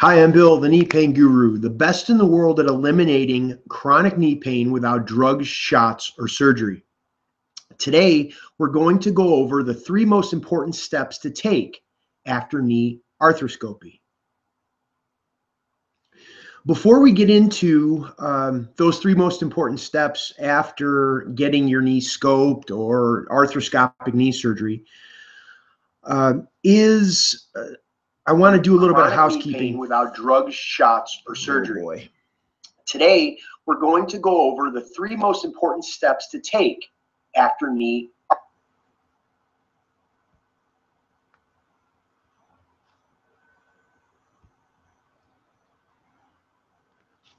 Hi, I'm Bill, the knee pain guru, the best in the world at eliminating chronic knee pain without drugs, shots, or surgery. Today, we're going to go over the three most important steps to take after knee arthroscopy. Before we get into um, those three most important steps after getting your knee scoped or arthroscopic knee surgery, uh, is uh, I want to do a little bit of housekeeping without drugs, shots, or surgery. Oh. Today, we're going to go over the three most important steps to take after knee.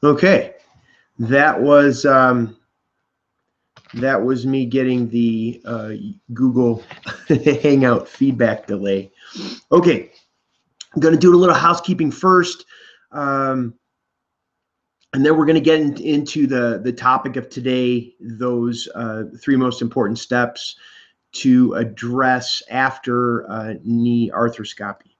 Okay, that was um, that was me getting the uh, Google Hangout feedback delay. Okay, I'm going to do a little housekeeping first, um, and then we're going to get in, into the the topic of today. Those uh, three most important steps to address after uh, knee arthroscopy.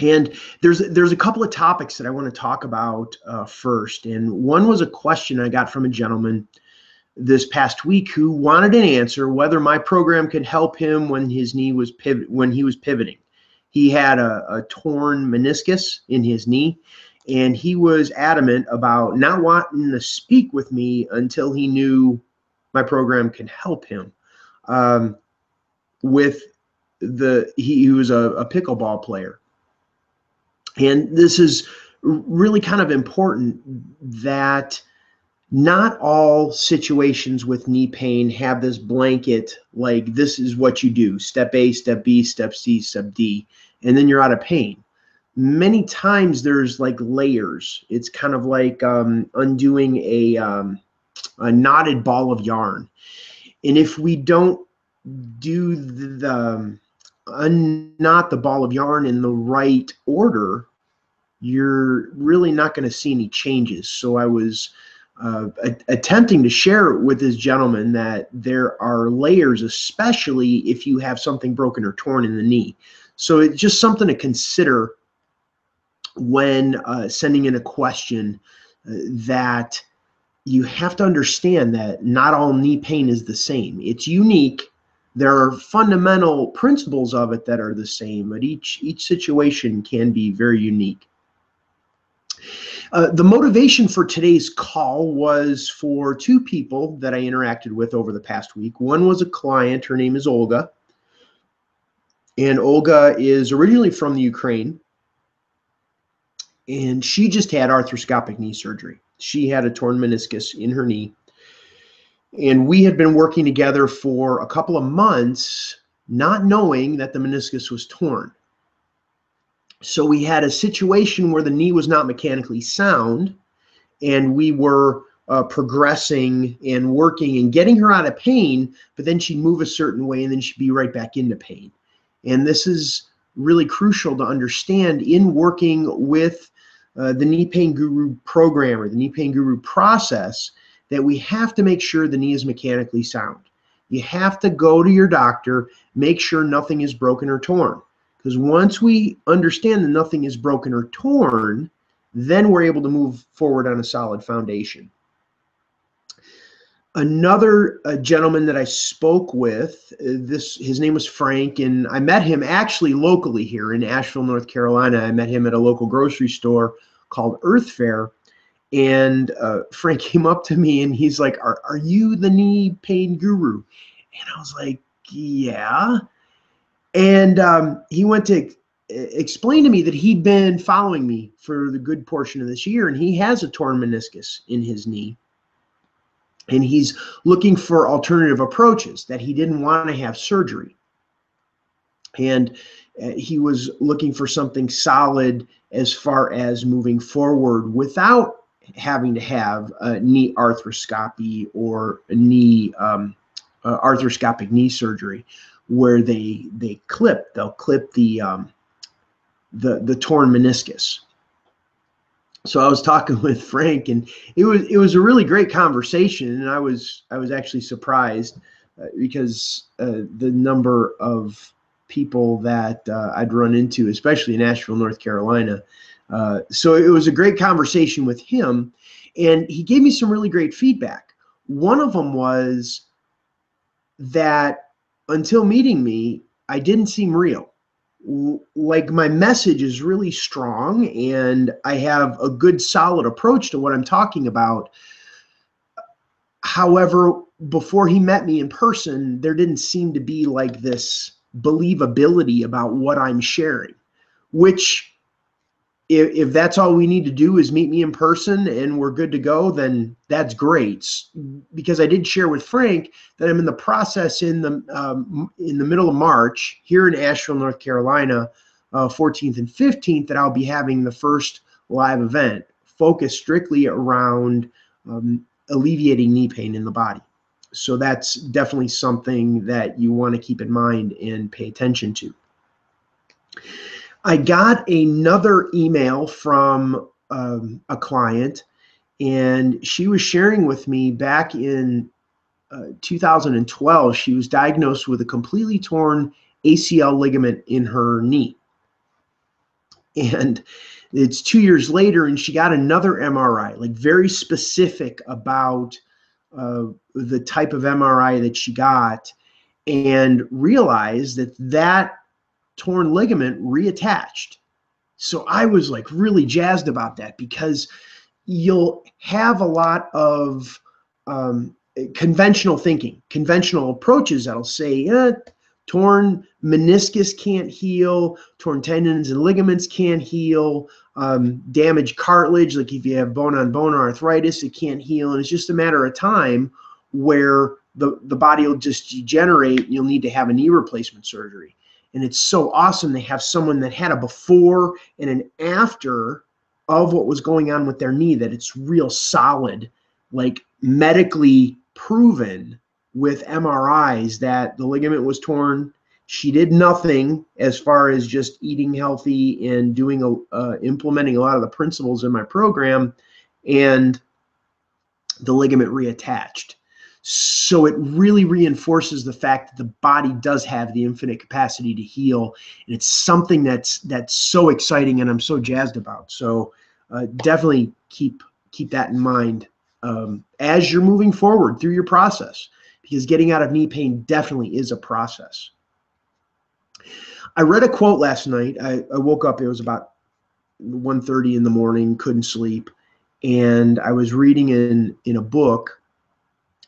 And there's there's a couple of topics that I want to talk about uh, first. And one was a question I got from a gentleman this past week who wanted an answer whether my program could help him when his knee was pivot when he was pivoting. He had a, a torn meniscus in his knee, and he was adamant about not wanting to speak with me until he knew my program could help him. Um, with the he, he was a, a pickleball player and this is really kind of important that not all situations with knee pain have this blanket like this is what you do step A, step B, step C, step D, and then you're out of pain. Many times there's like layers. It's kind of like um, undoing a, um, a knotted ball of yarn. And if we don't do the, the um, unknot the ball of yarn in the right order, you're really not going to see any changes. So I was uh, attempting to share with this gentleman that there are layers, especially if you have something broken or torn in the knee. So it's just something to consider when uh, sending in a question uh, that you have to understand that not all knee pain is the same. It's unique. There are fundamental principles of it that are the same, but each each situation can be very unique. Uh, the motivation for today's call was for two people that I interacted with over the past week. One was a client, her name is Olga. And Olga is originally from the Ukraine. And she just had arthroscopic knee surgery. She had a torn meniscus in her knee. And we had been working together for a couple of months, not knowing that the meniscus was torn. So we had a situation where the knee was not mechanically sound, and we were uh, progressing and working and getting her out of pain, but then she'd move a certain way and then she'd be right back into pain. And this is really crucial to understand in working with uh, the knee pain guru program or the knee pain guru process that we have to make sure the knee is mechanically sound. You have to go to your doctor, make sure nothing is broken or torn. Because once we understand that nothing is broken or torn, then we're able to move forward on a solid foundation. Another uh, gentleman that I spoke with, uh, this his name was Frank, and I met him actually locally here in Asheville, North Carolina. I met him at a local grocery store called Earth Fare, and uh, Frank came up to me and he's like, "Are are you the knee pain guru?" And I was like, "Yeah." And um, he went to explain to me that he'd been following me for the good portion of this year, and he has a torn meniscus in his knee. And he's looking for alternative approaches, that he didn't want to have surgery. And uh, he was looking for something solid as far as moving forward without having to have a knee arthroscopy or knee um, uh, arthroscopic knee surgery where they they clip they'll clip the um, the the torn meniscus. So I was talking with Frank, and it was it was a really great conversation, and I was I was actually surprised uh, because uh, the number of people that uh, I'd run into, especially in Asheville, North Carolina. Uh, so it was a great conversation with him, and he gave me some really great feedback. One of them was that until meeting me, I didn't seem real. Like my message is really strong, and I have a good, solid approach to what I'm talking about. However, before he met me in person, there didn't seem to be like this believability about what I'm sharing, which if, if that's all we need to do is meet me in person and we're good to go, then that's great. Because I did share with Frank that I'm in the process in the um, in the middle of March here in Asheville, North Carolina, uh, 14th and 15th, that I'll be having the first live event focused strictly around um, alleviating knee pain in the body. So that's definitely something that you want to keep in mind and pay attention to. I got another email from um, a client, and she was sharing with me back in uh, 2012, she was diagnosed with a completely torn ACL ligament in her knee. And it's two years later, and she got another MRI, like very specific about uh, the type of MRI that she got, and realized that that torn ligament reattached. So I was like really jazzed about that because you'll have a lot of um, conventional thinking, conventional approaches that'll say, eh, torn meniscus can't heal, torn tendons and ligaments can't heal, um, damaged cartilage, like if you have bone on bone arthritis, it can't heal. And it's just a matter of time where the, the body will just degenerate you'll need to have a knee replacement surgery and it's so awesome they have someone that had a before and an after of what was going on with their knee that it's real solid like medically proven with MRIs that the ligament was torn. She did nothing as far as just eating healthy and doing a, uh, implementing a lot of the principles in my program and the ligament reattached so it really reinforces the fact that the body does have the infinite capacity to heal, and it's something that's that's so exciting, and I'm so jazzed about. So uh, definitely keep keep that in mind um, as you're moving forward through your process, because getting out of knee pain definitely is a process. I read a quote last night. I, I woke up. It was about 1.30 in the morning. Couldn't sleep, and I was reading in in a book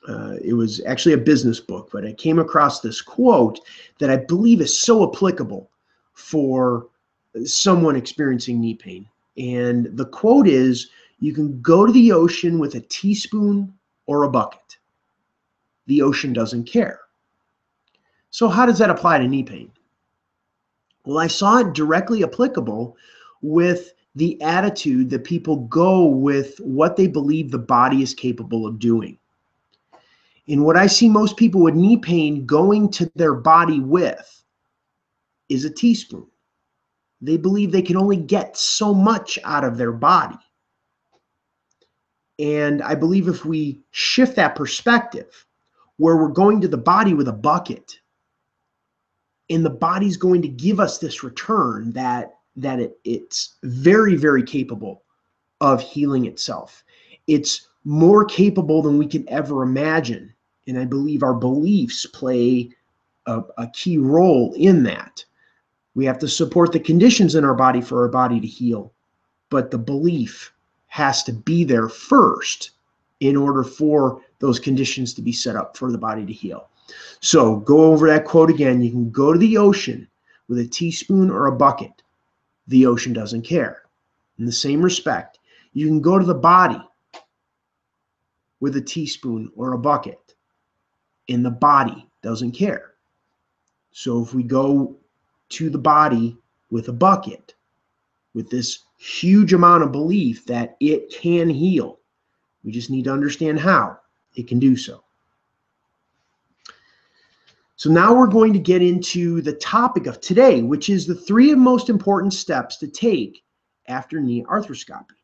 uh, it was actually a business book, but I came across this quote that I believe is so applicable for someone experiencing knee pain. And the quote is You can go to the ocean with a teaspoon or a bucket, the ocean doesn't care. So, how does that apply to knee pain? Well, I saw it directly applicable with the attitude that people go with what they believe the body is capable of doing. And what I see most people with knee pain going to their body with is a teaspoon. They believe they can only get so much out of their body. And I believe if we shift that perspective, where we're going to the body with a bucket, and the body's going to give us this return that that it, it's very, very capable of healing itself. It's more capable than we can ever imagine and I believe our beliefs play a, a key role in that. We have to support the conditions in our body for our body to heal, but the belief has to be there first in order for those conditions to be set up for the body to heal. So go over that quote again. You can go to the ocean with a teaspoon or a bucket. The ocean doesn't care. In the same respect, you can go to the body with a teaspoon or a bucket in the body doesn't care. So if we go to the body with a bucket, with this huge amount of belief that it can heal, we just need to understand how it can do so. So now we're going to get into the topic of today, which is the three most important steps to take after knee arthroscopy.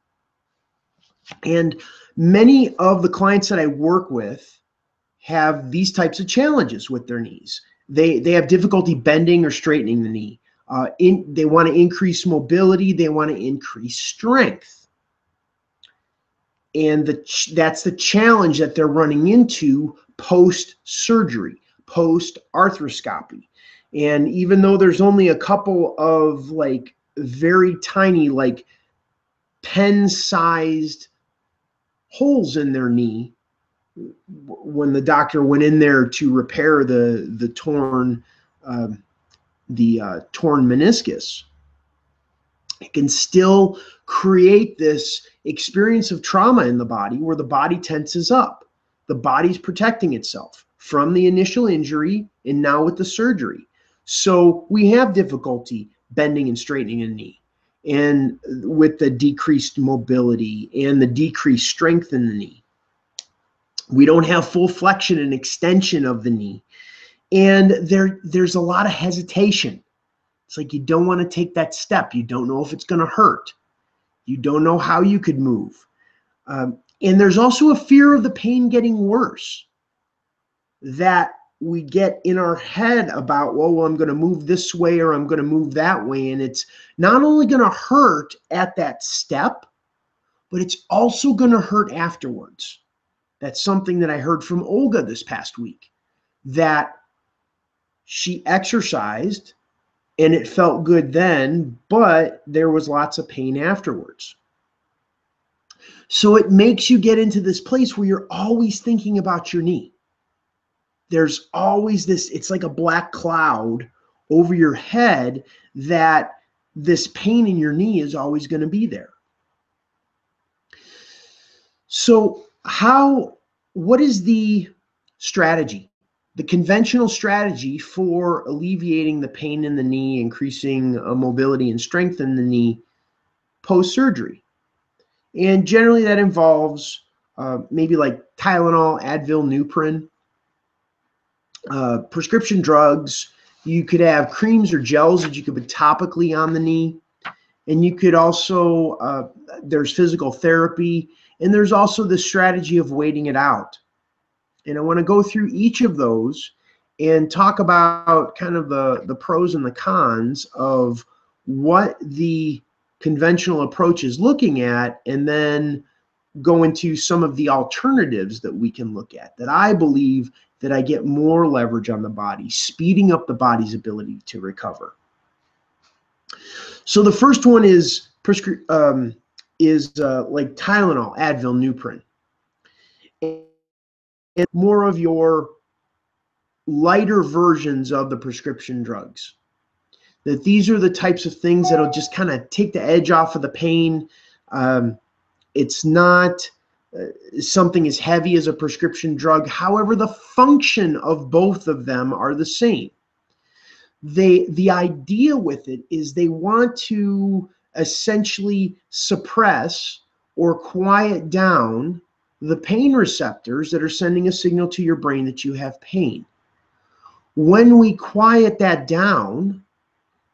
And many of the clients that I work with have these types of challenges with their knees. they they have difficulty bending or straightening the knee. Uh, in, they want to increase mobility. They want to increase strength. And the that's the challenge that they're running into post surgery, post arthroscopy. And even though there's only a couple of like very tiny, like pen sized holes in their knee, when the doctor went in there to repair the the torn um, the uh, torn meniscus, it can still create this experience of trauma in the body where the body tenses up. The body's protecting itself from the initial injury and now with the surgery. So we have difficulty bending and straightening a knee. And with the decreased mobility and the decreased strength in the knee, we don't have full flexion and extension of the knee. And there, there's a lot of hesitation. It's like you don't want to take that step. You don't know if it's going to hurt. You don't know how you could move. Um, and there's also a fear of the pain getting worse that we get in our head about, well, well I'm going to move this way or I'm going to move that way. And it's not only going to hurt at that step, but it's also going to hurt afterwards. That's something that I heard from Olga this past week that she exercised and it felt good then, but there was lots of pain afterwards. So it makes you get into this place where you're always thinking about your knee. There's always this, it's like a black cloud over your head that this pain in your knee is always going to be there. So, how, what is the strategy? The conventional strategy for alleviating the pain in the knee, increasing uh, mobility and strength in the knee post surgery. And generally, that involves uh, maybe like Tylenol, Advil, Nuprin, uh, prescription drugs. You could have creams or gels that you could put topically on the knee. And you could also, uh, there's physical therapy, and there's also the strategy of waiting it out. And I want to go through each of those and talk about kind of the, the pros and the cons of what the conventional approach is looking at, and then go into some of the alternatives that we can look at that I believe that I get more leverage on the body, speeding up the body's ability to recover. So the first one is prescri- um, is uh, like Tylenol, Advil, Nuprin, and more of your lighter versions of the prescription drugs. That these are the types of things that'll just kind of take the edge off of the pain. Um, it's not Uh, something as heavy as a prescription drug. However, the function of both of them are the same. They the idea with it is they want to essentially suppress or quiet down the pain receptors that are sending a signal to your brain that you have pain. When we quiet that down,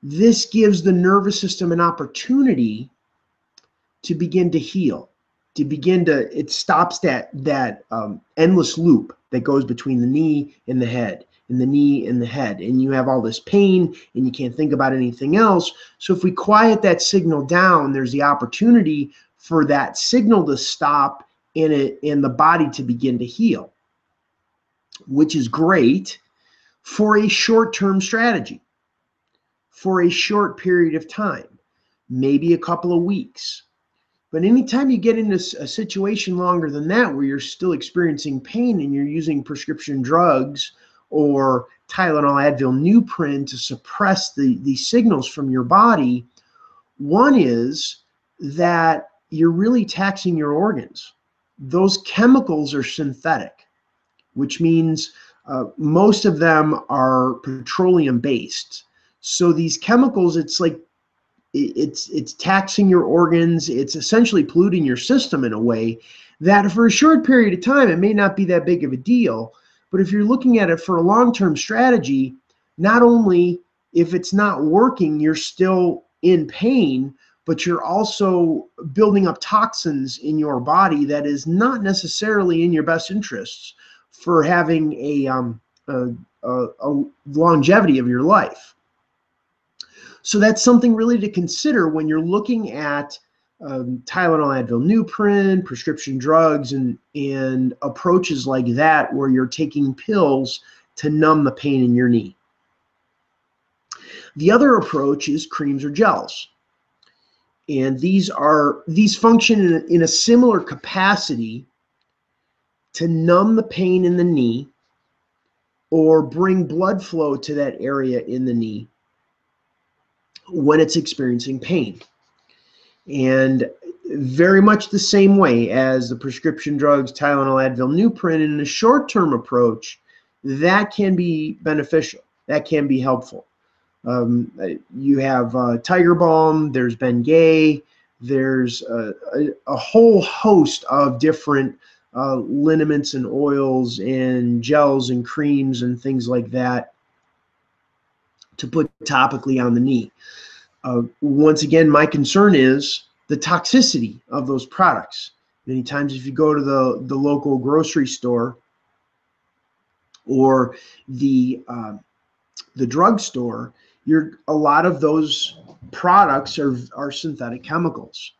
this gives the nervous system an opportunity to begin to heal, to begin to, it stops that, that um, endless loop that goes between the knee and the head and the knee and the head. And you have all this pain and you can't think about anything else. So if we quiet that signal down, there's the opportunity for that signal to stop in it in the body to begin to heal, which is great for a short-term strategy, for a short period of time, maybe a couple of weeks. But anytime you get into a situation longer than that, where you're still experiencing pain and you're using prescription drugs or Tylenol, Advil, Nuprin to suppress the, the signals from your body, one is that you're really taxing your organs those chemicals are synthetic, which means uh, most of them are petroleum based. So these chemicals, it's like it's it's taxing your organs. It's essentially polluting your system in a way that for a short period of time it may not be that big of a deal. But if you're looking at it for a long-term strategy, not only if it's not working, you're still in pain, but you're also building up toxins in your body that is not necessarily in your best interests for having a, um, a, a, a longevity of your life. So that's something really to consider when you're looking at um, Tylenol, Advil, Nuprin, prescription drugs, and and approaches like that where you're taking pills to numb the pain in your knee. The other approach is creams or gels. And these are these function in a, in a similar capacity to numb the pain in the knee or bring blood flow to that area in the knee when it's experiencing pain. And very much the same way as the prescription drugs, Tylenol, Advil, Nuprin, in a short term approach, that can be beneficial. That can be helpful. Um, you have uh, Tiger Balm, there's Bengay, there's a, a, a, whole host of different uh, liniments and oils and gels and creams and things like that to put topically on the knee. Uh, once again, my concern is the toxicity of those products. Many times, if you go to the, the local grocery store or the uh, the drugstore, you're a lot of those products are are synthetic chemicals,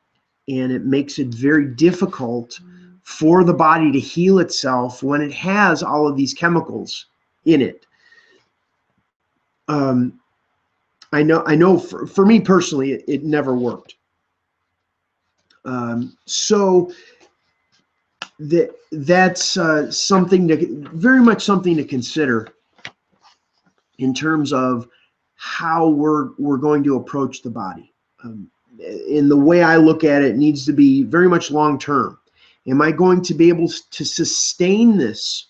and it makes it very difficult for the body to heal itself when it has all of these chemicals in it. Um, I know, I know. For, for me personally, it, it never worked. Um, so that that's uh, something to very much something to consider in terms of how we're we're going to approach the body. Um, in the way I look at it, it needs to be very much long term. Am I going to be able to sustain this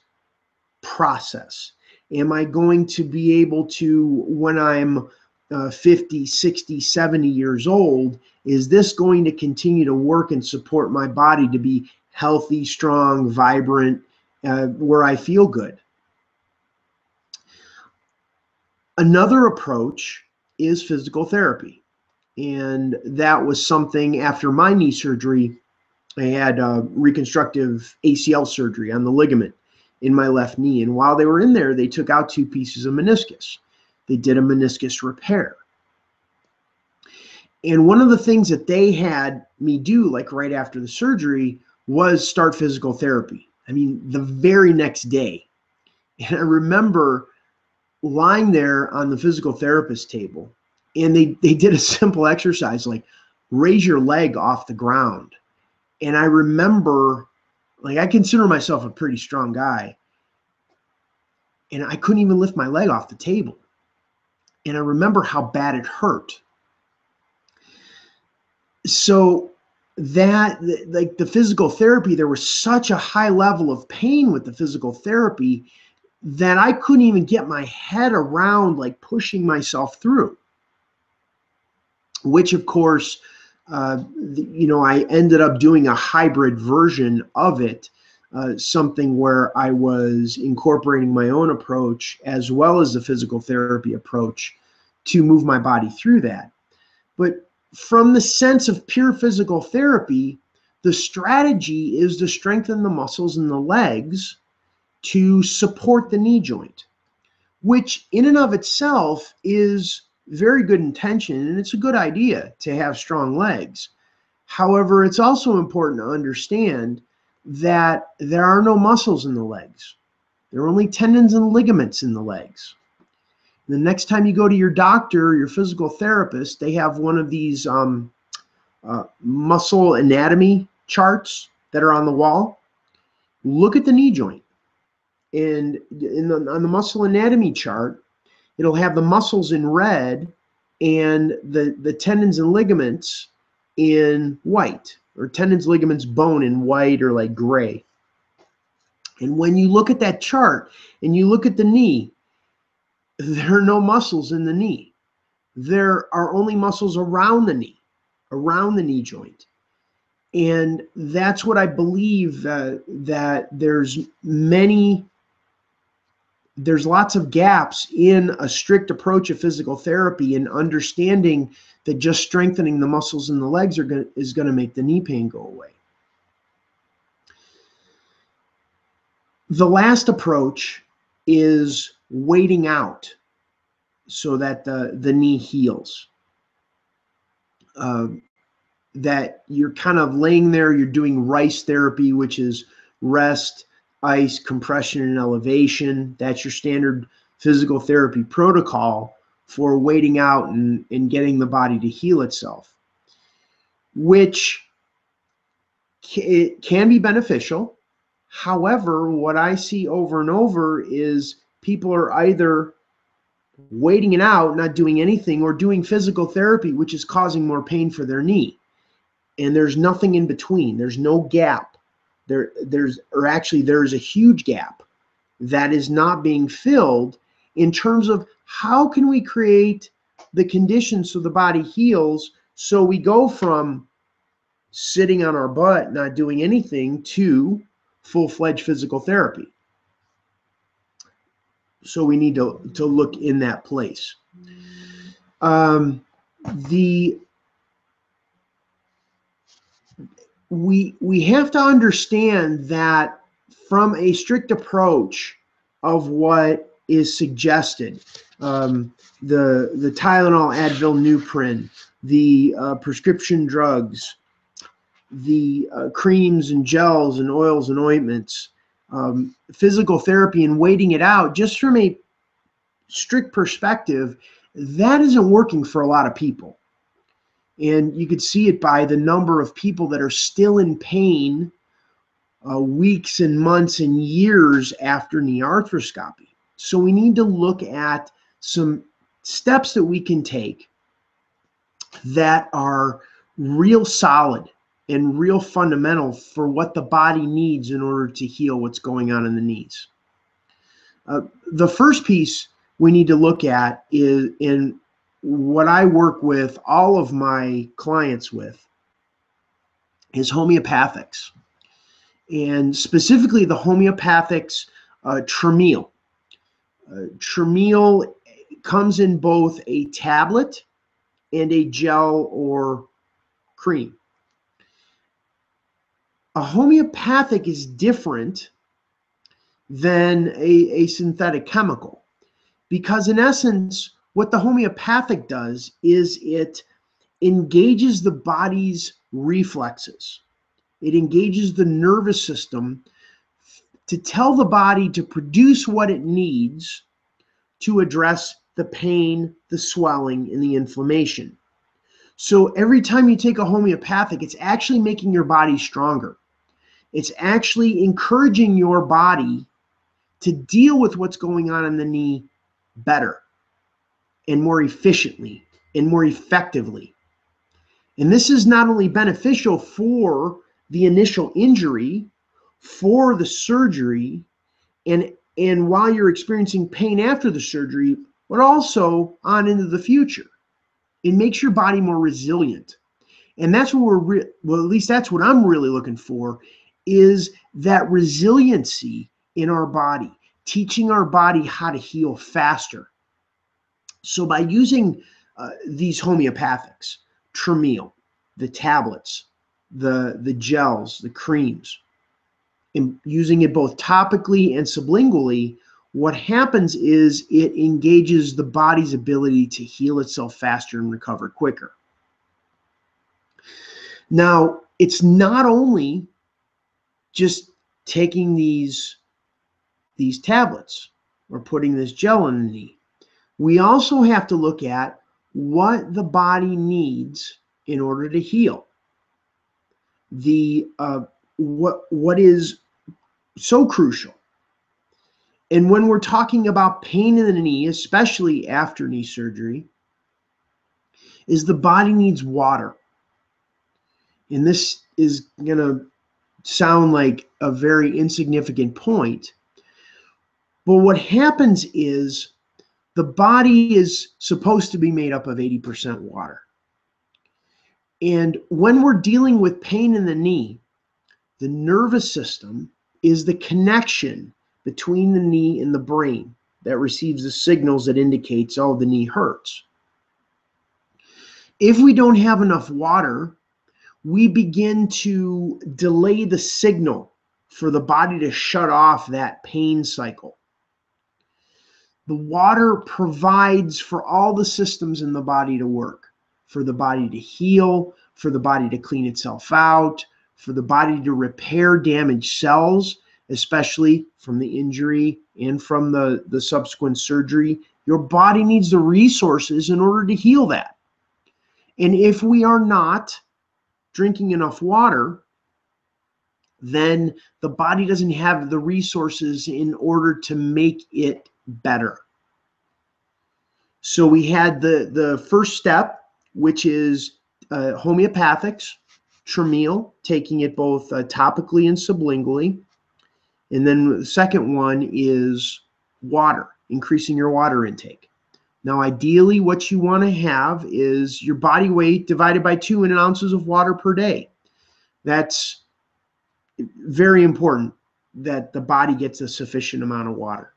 process? Am I going to be able to, when I'm uh, 50, 60, 70 years old, is this going to continue to work and support my body to be healthy, strong, vibrant, uh, where I feel good? Another approach is physical therapy. And that was something after my knee surgery, I had uh, reconstructive ACL surgery on the ligament in my left knee. And while they were in there, they took out two pieces of meniscus they did a meniscus repair. And one of the things that they had me do, like right after the surgery, was start physical therapy. I mean, the very next day. And I remember lying there on the physical therapist table, and they, they did a simple exercise like raise your leg off the ground. And I remember, like, I consider myself a pretty strong guy, and I couldn't even lift my leg off the table. And I remember how bad it hurt. So that like the physical therapy there was such a high level of pain with the physical therapy that I couldn't even get my head around like pushing myself through. Which of course uh, you know I ended up doing a hybrid version of it uh, something where I was incorporating my own approach as well as the physical therapy approach to move my body through that. But from the sense of pure physical therapy, the strategy is to strengthen the muscles in the legs to support the knee joint, which in and of itself is very good intention and it's a good idea to have strong legs. However, it's also important to understand that there are no muscles in the legs. There are only tendons and ligaments in the legs. The next time you go to your doctor or your physical therapist, they have one of these um, uh, muscle anatomy charts that are on the wall. Look at the knee joint. And in the, on the muscle anatomy chart, it'll have the muscles in red and the, the tendons and ligaments in white or tendons, ligaments, bone in white or like gray. And when you look at that chart and you look at the knee, there are no muscles in the knee. There are only muscles around the knee, around the knee joint. And that's what I believe uh, that there's many there's lots of gaps in a strict approach of physical therapy and understanding that just strengthening the muscles in the legs are going is going to make the knee pain go away. The last approach is waiting out so that the, the knee heals. Uh, that you're kind of laying there, you're doing RICE therapy, which is rest, ice, compression, and elevation. That's your standard physical therapy protocol for waiting out and, and getting the body to heal itself, which it can be beneficial. However, what I see over and over is people are either waiting it out, not doing anything, or doing physical therapy, which is causing more pain for their knee. And there's nothing in between. There's no gap. There, there's, or actually, there's a huge gap that is not being filled in terms of how can we create the conditions so the body heals so we go from sitting on our butt not doing anything to full-fledged physical therapy so we need to, to look in that place. Um, the we we have to understand that from a strict approach of what is suggested, um, the the Tylenol, Advil, Nuprin, the uh, prescription drugs, the uh, creams and gels and oils and ointments, um, physical therapy and waiting it out, just from a strict perspective, that isn't working for a lot of people. And you could see it by the number of people that are still in pain uh, weeks and months and years after knee arthroscopy. So we need to look at some steps that we can take that are real solid and real fundamental for what the body needs in order to heal what's going on in the knees. Uh, the first piece we need to look at is in what I work with all of my clients with is homeopathics, and specifically the homeopathics uh, Traumeel. Uh, Traumeel comes in both a tablet and a gel or cream a homeopathic is different than a, a synthetic chemical because in essence what the homeopathic does is it engages the body's reflexes. It engages the nervous system to tell the body to produce what it needs to address the pain the swelling and the inflammation. So every time you take a homeopathic it's actually making your body stronger. It's actually encouraging your body to deal with what's going on in the knee better and more efficiently and more effectively. And this is not only beneficial for the initial injury, for the surgery, and and while you're experiencing pain after the surgery, but also on into the future. It makes your body more resilient. And that's what we're re- well, at least that's what I'm really looking for is that resiliency in our body, teaching our body how to heal faster. So by using uh, these homeopathics, Traumeel, the tablets, the, the gels, the creams, and using it both topically and sublingually, what happens is it engages the body's ability to heal itself faster and recover quicker. Now, it's not only just taking these these tablets or putting this gel in the knee. We also have to look at what the body needs in order to heal. The uh, what what is so crucial. And when we're talking about pain in the knee, especially after knee surgery, is the body needs water. And this is going to sound like a very insignificant point. But what happens is the body is supposed to be made up of 80% water. And when we're dealing with pain in the knee, the nervous system is the connection between the knee and the brain that receives the signals that indicates, oh, the knee hurts. If we don't have enough water, we begin to delay the signal for the body to shut off that pain cycle. The water provides for all the systems in the body to work, for the body to heal, for the body to clean itself out, for the body to repair damaged cells, especially from the injury and from the, the subsequent surgery. Your body needs the resources in order to heal that. And if we are not drinking enough water, then the body doesn't have the resources in order to make it better. So we had the, the first step, which is uh, homeopathics, Traumeel, taking it both uh, topically and sublingually. And then the second one is water, increasing your water intake. Now, ideally, what you want to have is your body weight divided by two in ounces of water per day. That's very important that the body gets a sufficient amount of water.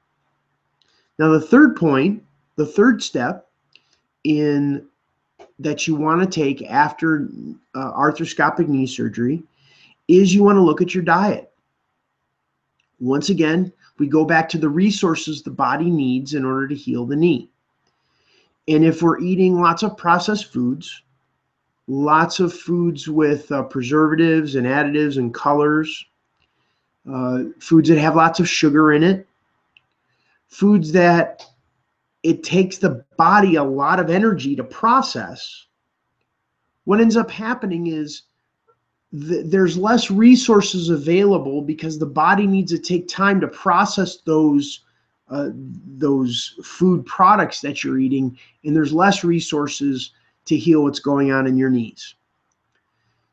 Now, the third point, the third step in that you want to take after uh, arthroscopic knee surgery is you want to look at your diet. Once again, we go back to the resources the body needs in order to heal the knee. And if we're eating lots of processed foods, lots of foods with uh, preservatives and additives and colors, uh, foods that have lots of sugar in it, foods that it takes the body a lot of energy to process. What ends up happening is th- there's less resources available because the body needs to take time to process those uh, those food products that you're eating, and there's less resources to heal what's going on in your knees.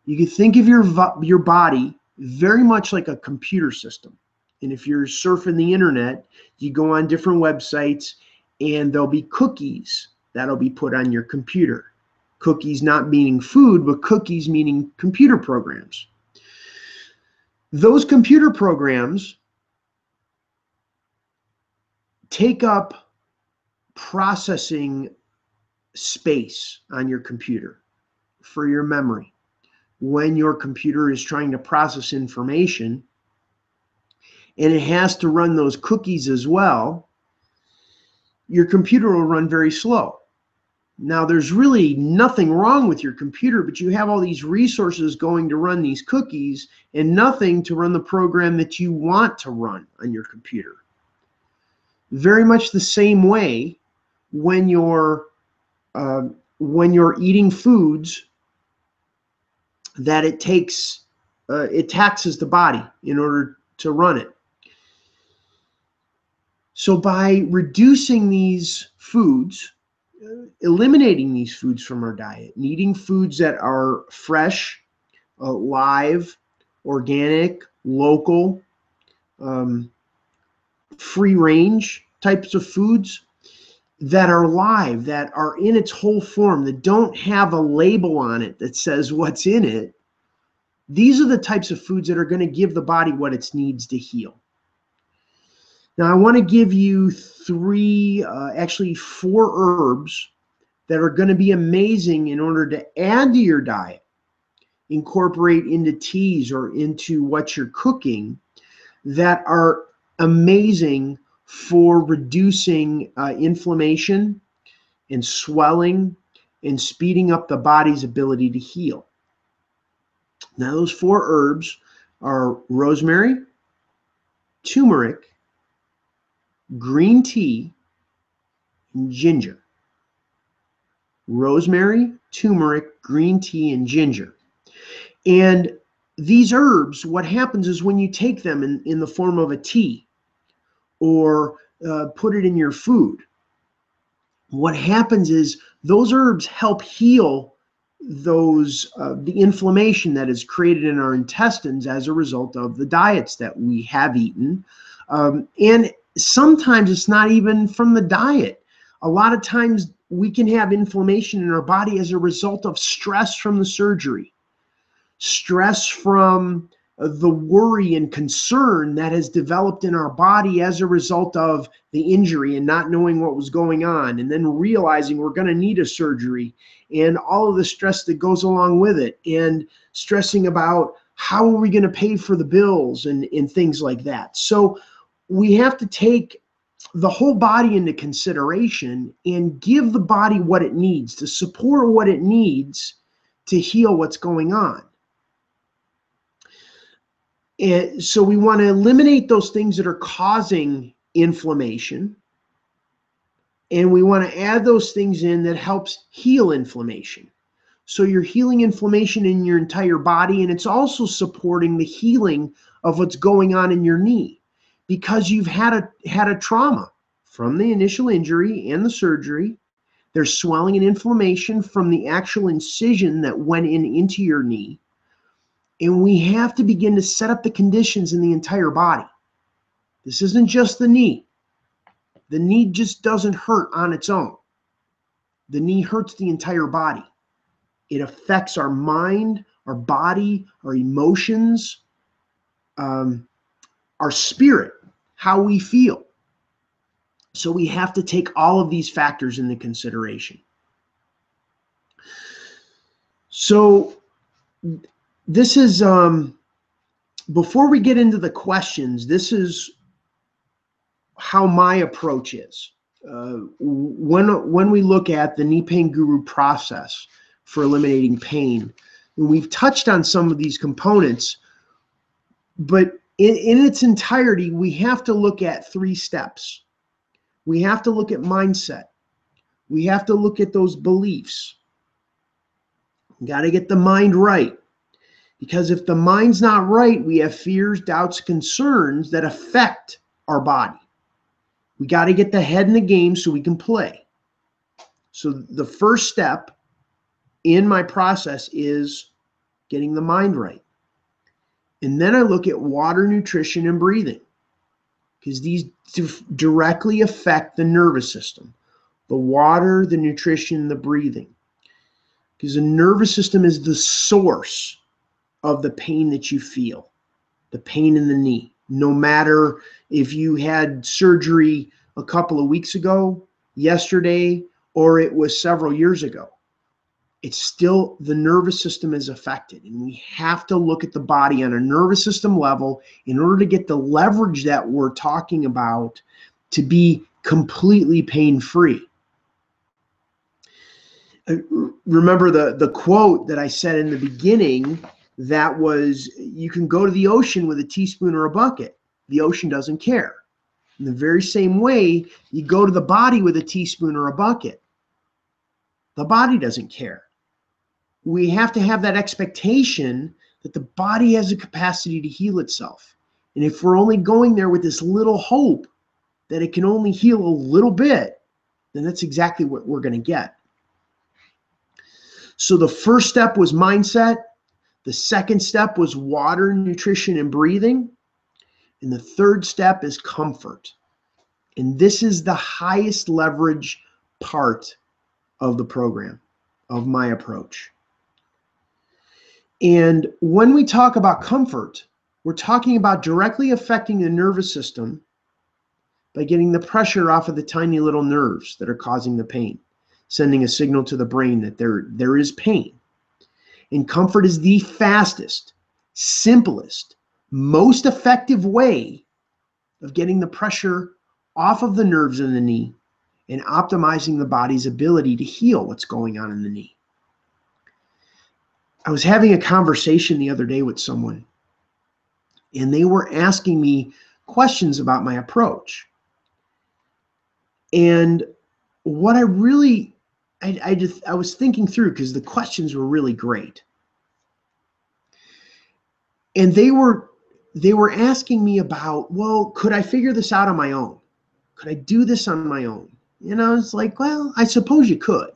You can think of your your body very much like a computer system. And if you're surfing the internet, you go on different websites and there'll be cookies that'll be put on your computer. Cookies not meaning food, but cookies meaning computer programs. Those computer programs take up processing space on your computer for your memory. When your computer is trying to process information and it has to run those cookies as well, your computer will run very slow. Now, there's really nothing wrong with your computer, but you have all these resources going to run these cookies and nothing to run the program that you want to run on your computer. Very much the same way when you're uh, when you're eating foods that it takes uh, it taxes the body in order to run it. So by reducing these foods, uh, eliminating these foods from our diet, and eating foods that are fresh, uh, live, organic, local, um, free range types of foods that are live, that are in its whole form, that don't have a label on it that says what's in it, these are the types of foods that are going to give the body what it needs to heal. Now, I want to give you three, uh, actually, four herbs that are going to be amazing in order to add to your diet, incorporate into teas or into what you're cooking that are amazing for reducing uh, inflammation and swelling and speeding up the body's ability to heal. Now, those four herbs are rosemary, turmeric, green tea, and ginger. Rosemary, turmeric, green tea, and ginger. And these herbs, what happens is when you take them in, in the form of a tea or uh, put it in your food, what happens is those herbs help heal those uh, the inflammation that is created in our intestines as a result of the diets that we have eaten um, and sometimes it's not even from the diet. A lot of times we can have inflammation in our body as a result of stress from the surgery, stress from the worry and concern that has developed in our body as a result of the injury and not knowing what was going on, and then realizing we're going to need a surgery and all of the stress that goes along with it, and stressing about how are we going to pay for the bills and, and things like that. So, we have to take the whole body into consideration and give the body what it needs to support what it needs to heal what's going on. And so we want to eliminate those things that are causing inflammation. And we want to add those things in that helps heal inflammation. So you're healing inflammation in your entire body, and it's also supporting the healing of what's going on in your knee because you've had a had a trauma from the initial injury and the surgery. There's swelling and inflammation from the actual incision that went in into your knee. And we have to begin to set up the conditions in the entire body. This isn't just the knee. The knee just doesn't hurt on its own. The knee hurts the entire body. It affects our mind, our body, our emotions, um, our spirit, how we feel. So we have to take all of these factors into consideration. So this is um before we get into the questions, this is how my approach is. Uh, when when we look at the knee pain guru process for eliminating pain, and we've touched on some of these components, but in, in its entirety, we have to look at three steps. We have to look at mindset. We have to look at those beliefs. Got to get the mind right. Because if the mind's not right, we have fears, doubts, concerns that affect our body. We got to get the head in the game so we can play. So the first step in my process is getting the mind right. And then I look at water, nutrition, and breathing because these directly affect the nervous system the water, the nutrition, the breathing. Because the nervous system is the source of the pain that you feel, the pain in the knee. No matter if you had surgery a couple of weeks ago, yesterday, or it was several years ago it's still the nervous system is affected and we have to look at the body on a nervous system level in order to get the leverage that we're talking about to be completely pain free uh, remember the the quote that i said in the beginning that was you can go to the ocean with a teaspoon or a bucket. The ocean doesn't care. In the very same way you go to the body with a teaspoon or a bucket. The body doesn't care we have to have that expectation that the body has a capacity to heal itself. And if we're only going there with this little hope that it can only heal a little bit, then that's exactly what we're going to get. So the first step was mindset. The second step was water, nutrition, and breathing. And the third step is comfort. And this is the highest leverage part of the program, of my approach. And when we talk about comfort, we're talking about directly affecting the nervous system by getting the pressure off of the tiny little nerves that are causing the pain, sending a signal to the brain that there, there is pain. And comfort is the fastest, simplest, most effective way of getting the pressure off of the nerves in the knee and optimizing the body's ability to heal what's going on in the knee. I was having a conversation the other day with someone, and they were asking me questions about my approach. And what I really, I, I just, I was thinking through because the questions were really great. And they were, they were asking me about, well, could I figure this out on my own? Could I do this on my own? And I was like, well, I suppose you could.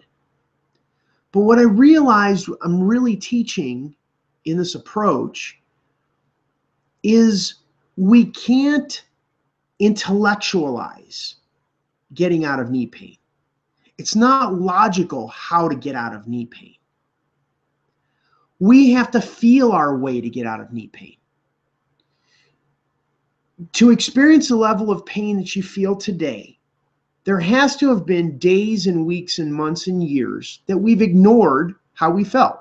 But what I realized I'm really teaching in this approach is we can't intellectualize getting out of knee pain. It's not logical how to get out of knee pain. We have to feel our way to get out of knee pain. To experience the level of pain that you feel today, there has to have been days and weeks and months and years that we've ignored how we felt.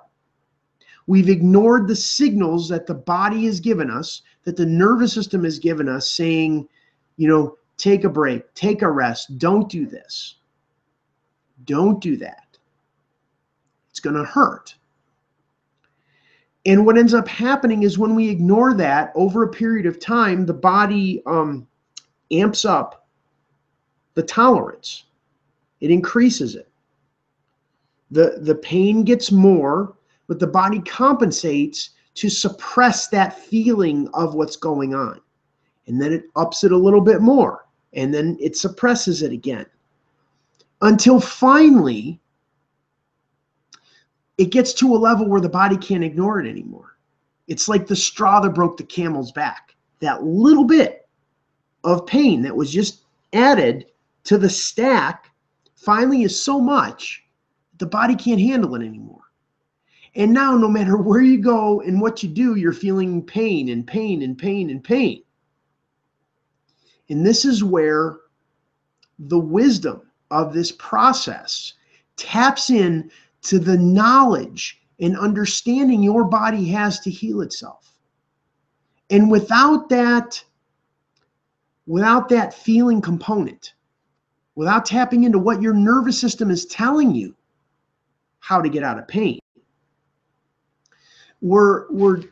We've ignored the signals that the body has given us, that the nervous system has given us, saying, you know, take a break, take a rest, don't do this. Don't do that. It's going to hurt. And what ends up happening is when we ignore that over a period of time, the body um, amps up the tolerance, it increases it. The, the pain gets more, but the body compensates to suppress that feeling of what's going on. And then it ups it a little bit more, and then it suppresses it again until finally it gets to a level where the body can't ignore it anymore. It's like the straw that broke the camel's back. That little bit of pain that was just added to the stack finally is so much the body can't handle it anymore. And now, no matter where you go and what you do, you're feeling pain and pain and pain and pain. And this is where the wisdom of this process taps in to the knowledge and understanding your body has to heal itself. And without that, without that feeling component, without tapping into what your nervous system is telling you how to get out of pain, we're we're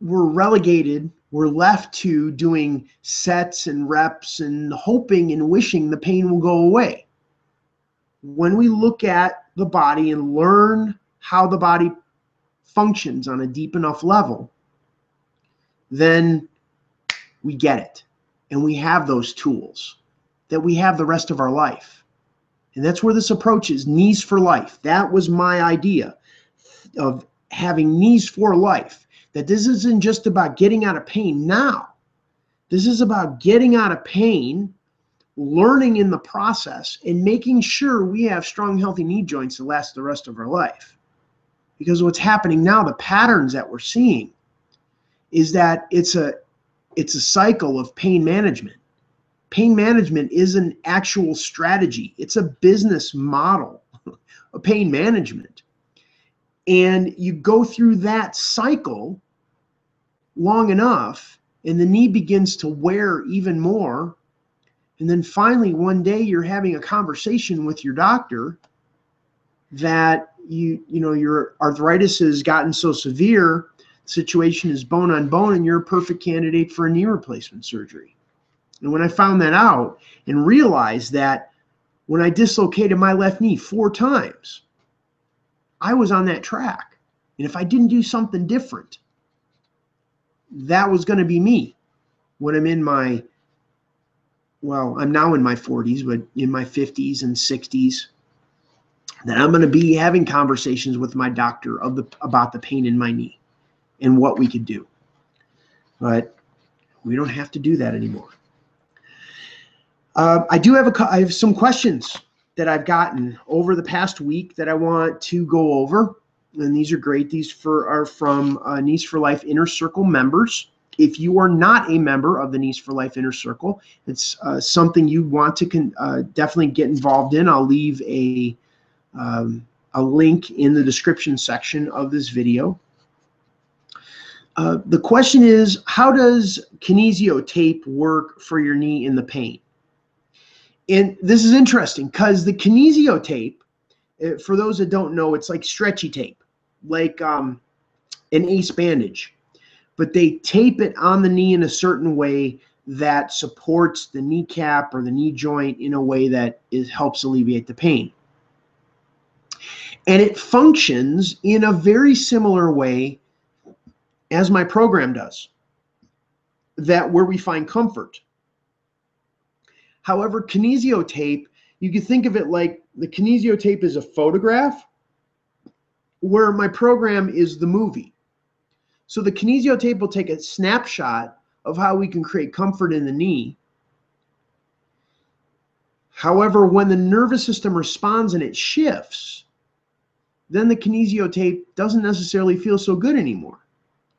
we're relegated we're left to doing sets and reps and hoping and wishing the pain will go away. When we look at the body and learn how the body functions on a deep enough level, then we get it. And we have those tools that we have the rest of our life. And that's where this approach is knees for life. That was my idea of having knees for life. That this isn't just about getting out of pain now, this is about getting out of pain learning in the process and making sure we have strong, healthy knee joints to last the rest of our life. Because what's happening now, the patterns that we're seeing, is that it's a it's a cycle of pain management. Pain management is an actual strategy. It's a business model a pain management. And you go through that cycle long enough, and the knee begins to wear even more and then finally, one day you're having a conversation with your doctor that you, you know, your arthritis has gotten so severe, the situation is bone on bone, and you're a perfect candidate for a knee replacement surgery. And when I found that out and realized that when I dislocated my left knee four times, I was on that track. And if I didn't do something different, that was going to be me when I'm in my well, I'm now in my 40s, but in my 50s and 60s, that I'm going to be having conversations with my doctor of the about the pain in my knee and what we could do. But we don't have to do that anymore. Uh, I do have a I have some questions that I've gotten over the past week that I want to go over, and these are great. These for are from uh, Knees for Life Inner Circle members if you are not a member of the Knees for Life Inner Circle, it's uh, something you want to uh, definitely get involved in. I'll leave a um, a link in the description section of this video. Uh, the question is, how does kinesio tape work for your knee in the pain? And this is interesting because the kinesio tape, uh, for those that don't know, it's like stretchy tape, like um, an ace bandage but they tape it on the knee in a certain way that supports the kneecap or the knee joint in a way that is, helps alleviate the pain. And it functions in a very similar way as my program does, that where we find comfort. However, kinesio tape, you can think of it like the kinesio tape is a photograph, where my program is the movie. So the kinesio tape will take a snapshot of how we can create comfort in the knee. However, when the nervous system responds and it shifts, then the kinesio tape doesn't necessarily feel so good anymore.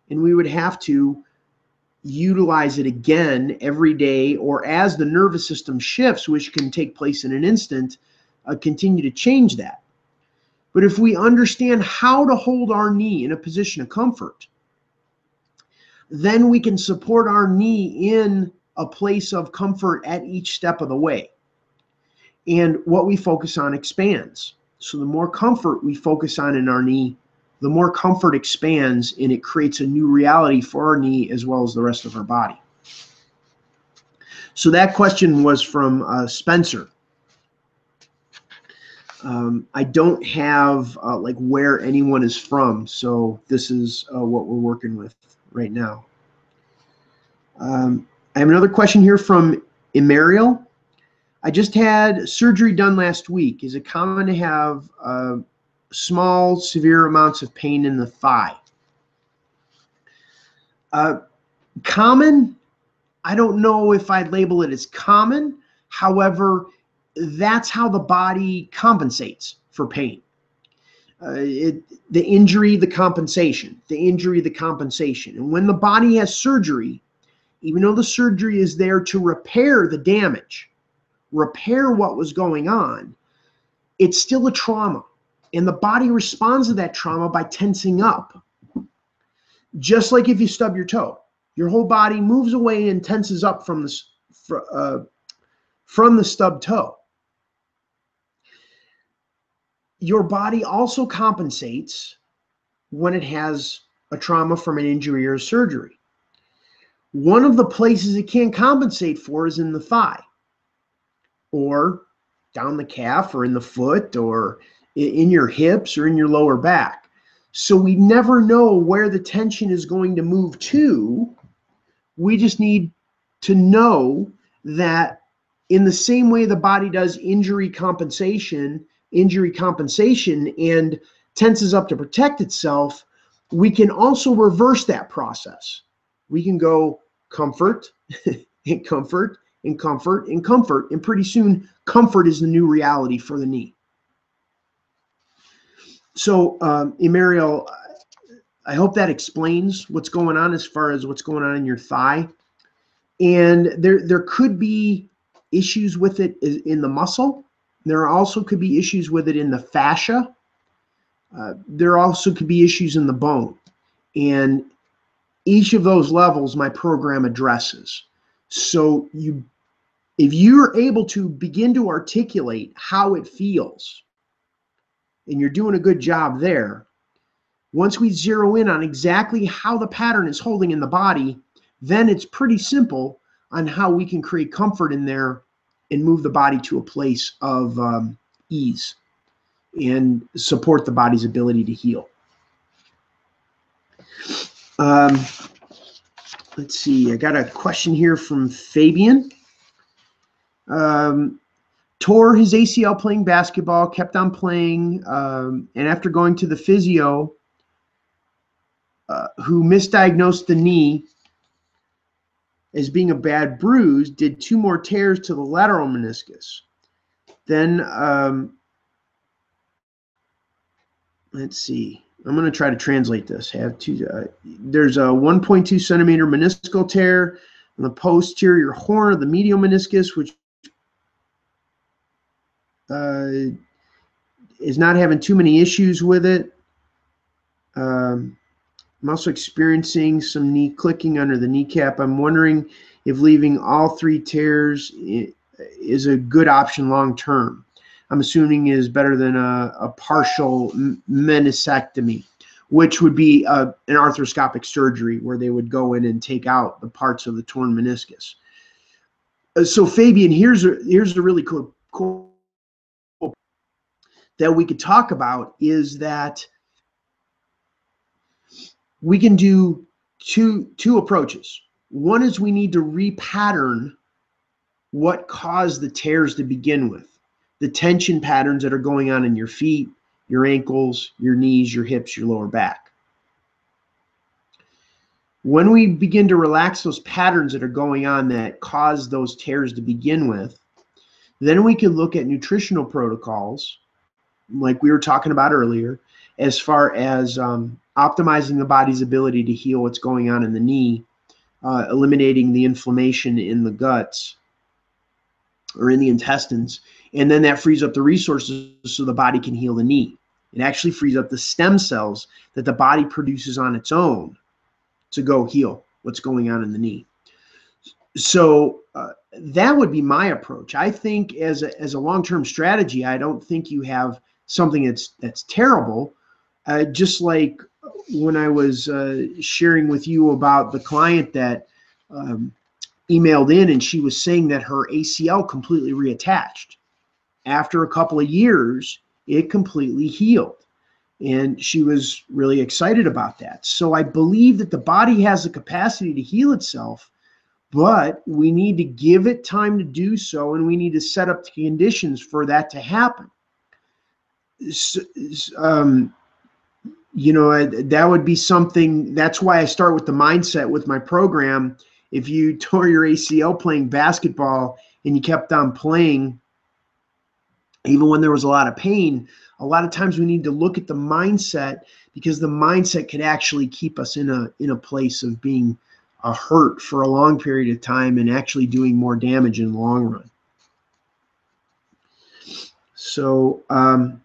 And we would have to utilize it again every day or as the nervous system shifts, which can take place in an instant, uh, continue to change that. But if we understand how to hold our knee in a position of comfort, then we can support our knee in a place of comfort at each step of the way. And what we focus on expands. So the more comfort we focus on in our knee, the more comfort expands and it creates a new reality for our knee as well as the rest of our body. So that question was from uh, Spencer. Um, I don't have uh, like where anyone is from, so this is uh, what we're working with right now. Um, I have another question here from Emariel. I just had surgery done last week. Is it common to have uh, small, severe amounts of pain in the thigh? Uh, common, I don't know if I'd label it as common. However, that's how the body compensates for pain. Uh, it, the injury, the compensation, the injury, the compensation. And when the body has surgery, even though the surgery is there to repair the damage, repair what was going on, it's still a trauma. And the body responds to that trauma by tensing up. Just like if you stub your toe, your whole body moves away and tenses up from the, uh, from the stub toe your body also compensates when it has a trauma from an injury or surgery. One of the places it can compensate for is in the thigh or down the calf or in the foot or in your hips or in your lower back. So we never know where the tension is going to move to. We just need to know that in the same way the body does injury compensation injury compensation and tenses up to protect itself, we can also reverse that process. We can go comfort and comfort and comfort and comfort, and pretty soon, comfort is the new reality for the knee. So, um, Emariel, I hope that explains what's going on as far as what's going on in your thigh. And there, there could be issues with it in the muscle there also could be issues with it in the fascia. Uh, there also could be issues in the bone. And each of those levels my program addresses. So you if you're able to begin to articulate how it feels and you're doing a good job there, once we zero in on exactly how the pattern is holding in the body, then it's pretty simple on how we can create comfort in there and move the body to a place of um, ease and support the body's ability to heal. Um, let's see, I got a question here from Fabian. Um, tore his ACL playing basketball, kept on playing, um, and after going to the physio, uh, who misdiagnosed the knee, as being a bad bruise, did two more tears to the lateral meniscus. Then, um, let's see. I'm going to try to translate this. Have two. Uh, there's a 1.2 centimeter meniscal tear on the posterior horn of the medial meniscus, which uh, is not having too many issues with it. Um, I'm also experiencing some knee clicking under the kneecap. I'm wondering if leaving all three tears is a good option long term. I'm assuming is better than a, a partial meniscectomy, which would be a, an arthroscopic surgery where they would go in and take out the parts of the torn meniscus. Uh, so Fabian, here's a here's a really cool, cool that we could talk about is that we can do two two approaches. One is we need to repattern what caused the tears to begin with. The tension patterns that are going on in your feet, your ankles, your knees, your hips, your lower back. When we begin to relax those patterns that are going on that cause those tears to begin with, then we can look at nutritional protocols, like we were talking about earlier, as far as um, optimizing the body's ability to heal what's going on in the knee, uh, eliminating the inflammation in the guts or in the intestines. And then that frees up the resources so the body can heal the knee. It actually frees up the stem cells that the body produces on its own to go heal what's going on in the knee. so uh, that would be my approach. I think as a, as a long-term strategy, I don't think you have something that's that's terrible. Uh, just like when I was uh, sharing with you about the client that um, emailed in and she was saying that her ACL completely reattached. After a couple of years, it completely healed. And she was really excited about that. So I believe that the body has the capacity to heal itself, but we need to give it time to do so and we need to set up the conditions for that to happen. Um, you know, that would be something. That's why I start with the mindset with my program. If you tore your ACL playing basketball and you kept on playing, even when there was a lot of pain, a lot of times we need to look at the mindset because the mindset could actually keep us in a in a place of being a hurt for a long period of time and actually doing more damage in the long run. So um,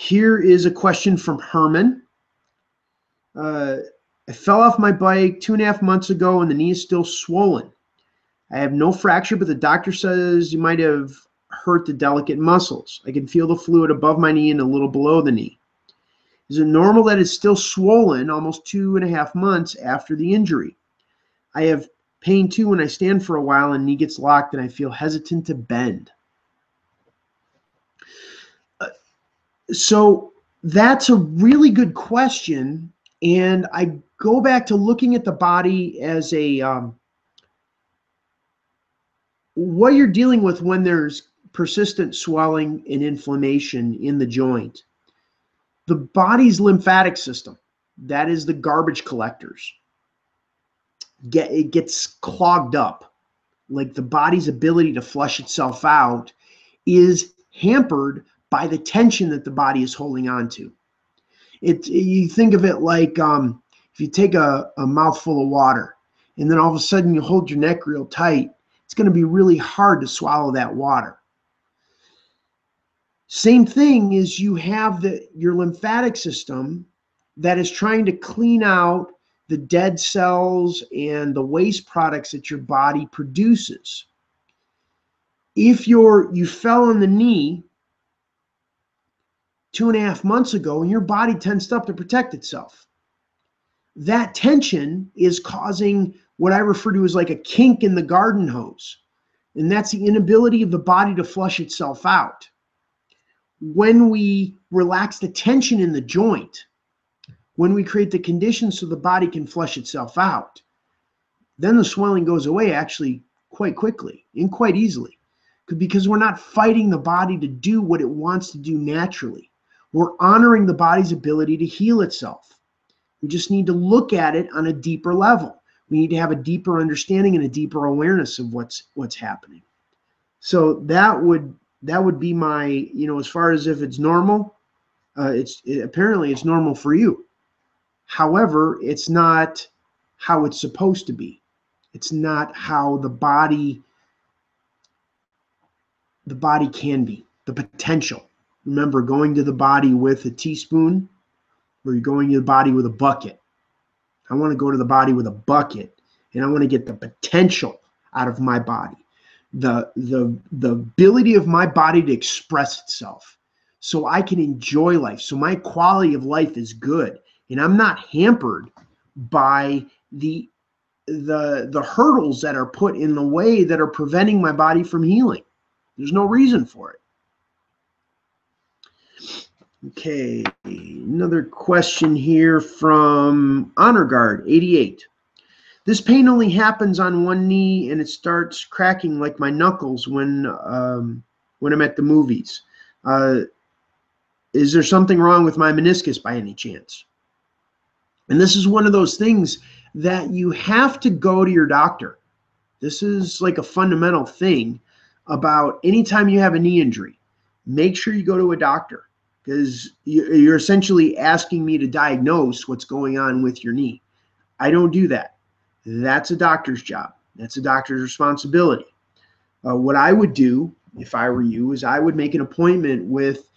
here is a question from Herman. Uh, I fell off my bike two and a half months ago and the knee is still swollen. I have no fracture, but the doctor says you might have hurt the delicate muscles. I can feel the fluid above my knee and a little below the knee. Is it normal that it's still swollen almost two and a half months after the injury? I have pain too when I stand for a while and knee gets locked and I feel hesitant to bend. So that's a really good question. And I go back to looking at the body as a um, what you're dealing with when there's persistent swelling and inflammation in the joint. The body's lymphatic system, that is the garbage collectors, get it gets clogged up. Like the body's ability to flush itself out is hampered by the tension that the body is holding on to. It you think of it like um, if you take a, a mouthful of water and then all of a sudden you hold your neck real tight, it's going to be really hard to swallow that water. Same thing is you have the your lymphatic system that is trying to clean out the dead cells and the waste products that your body produces. If you're you fell on the knee two and a half months ago and your body tensed up to protect itself, that tension is causing what I refer to as like a kink in the garden hose. And that's the inability of the body to flush itself out when we relax the tension in the joint, when we create the conditions so the body can flush itself out, then the swelling goes away actually quite quickly and quite easily because we're not fighting the body to do what it wants to do naturally. We're honoring the body's ability to heal itself. We just need to look at it on a deeper level. We need to have a deeper understanding and a deeper awareness of what's what's happening. So that would that would be my you know as far as if it's normal uh, it's it, apparently it's normal for you however it's not how it's supposed to be it's not how the body the body can be the potential remember going to the body with a teaspoon or you're going to the body with a bucket i want to go to the body with a bucket and i want to get the potential out of my body the the the ability of my body to express itself so I can enjoy life. So my quality of life is good and I'm not hampered by the the the hurdles that are put in the way that are preventing my body from healing. There's no reason for it. Okay, another question here from Honor Guard 88. This pain only happens on one knee and it starts cracking like my knuckles when um, when I'm at the movies. Uh, is there something wrong with my meniscus by any chance? And this is one of those things that you have to go to your doctor. This is like a fundamental thing about anytime you have a knee injury, make sure you go to a doctor because you're essentially asking me to diagnose what's going on with your knee. I don't do that. That's a doctor's job. That's a doctor's responsibility. Uh, what I would do if I were you is I would make an appointment with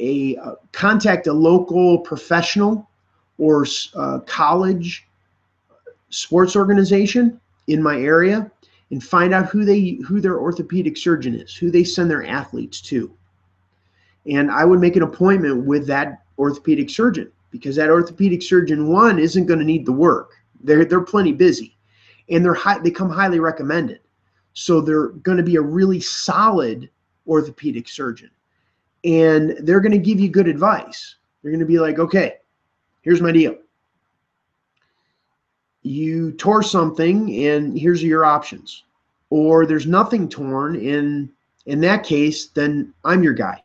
a uh, contact a local professional or uh, college sports organization in my area and find out who they who their orthopedic surgeon is, who they send their athletes to. And I would make an appointment with that orthopedic surgeon because that orthopedic surgeon one isn't going to need the work. They're they're plenty busy, and they're high, they come highly recommended. So they're going to be a really solid orthopedic surgeon, and they're going to give you good advice. They're going to be like, okay, here's my deal. You tore something, and here's your options. Or there's nothing torn, and in that case, then I'm your guy.